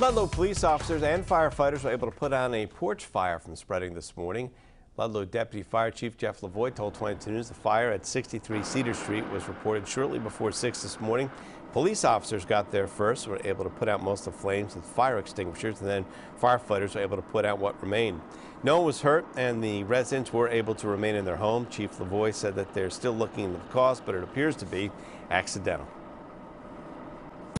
Ludlow police officers and firefighters were able to put out a porch fire from spreading this morning. Ludlow Deputy Fire Chief Jeff Lavoy told 22 News the fire at 63 Cedar Street was reported shortly before 6 this morning. Police officers got there first, were able to put out most of the flames with fire extinguishers, and then firefighters were able to put out what remained. No one was hurt, and the residents were able to remain in their home. Chief Lavoy said that they're still looking into the cause, but it appears to be accidental.